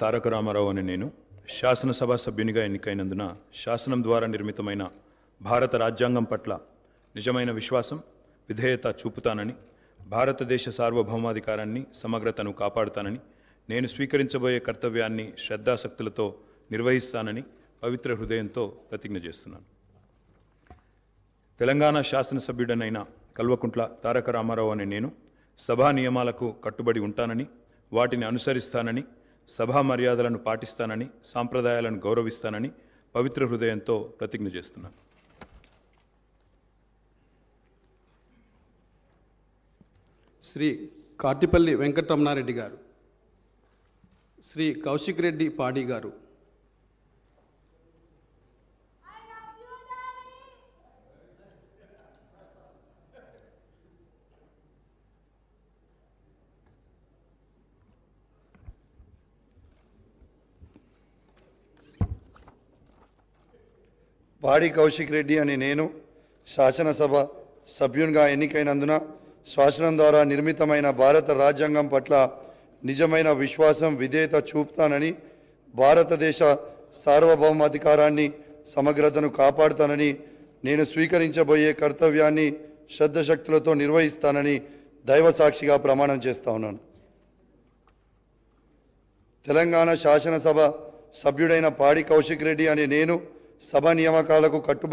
తారక రామారావు అని నేను శాసనసభ సభ్యునిగా ఎన్నికైనందున శాసనం ద్వారా నిర్మితమైన భారత రాజ్యాంగం పట్ల నిజమైన విశ్వాసం విధేయత చూపుతానని భారతదేశ సార్వభౌమాధికారాన్ని సమగ్రతను కాపాడుతానని నేను స్వీకరించబోయే కర్తవ్యాన్ని శ్రద్ధాశక్తులతో నిర్వహిస్తానని పవిత్ర హృదయంతో ప్రతిజ్ఞ చేస్తున్నాను. తెలంగాణ శాసనసభ్యుడనైన కల్వకుంట్ల తారక రామారావు అనే నేను సభా నియమాలకు కట్టుబడి ఉంటానని వాటిని అనుసరిస్తానని సభా మర్యాదలను పాటిస్తానని సాంప్రదాయాలను గౌరవిస్తానని పవిత్ర హృదయంతో ప్రతిజ్ఞ చేస్తున్నాను. శ్రీ కాటిపల్లి వెంకటరమణారెడ్డి గారు శ్రీ కౌశిక్ రెడ్డి పాడి గారు పాడి కౌశిక్ రెడ్డి అనే నేను శాసనసభ సభ్యునిగా ఎన్నికైనందున శాసనం ద్వారా నిర్మితమైన భారత రాజ్యాంగం పట్ల నిజమైన విశ్వాసం విధేయత చూపుతానని భారతదేశ సార్వభౌమాధికారాన్ని సమగ్రతను కాపాడుతానని నేను స్వీకరించబోయే కర్తవ్యాన్ని శ్రద్ధశక్తులతో నిర్వహిస్తానని దైవ సాక్షిగా ప్రమాణం చేస్తా ఉన్నాను. తెలంగాణ శాసనసభ సభ్యుడైన పాడి కౌశిక్ రెడ్డి అనే నేను సభ నియామకాలకు కట్టుబడి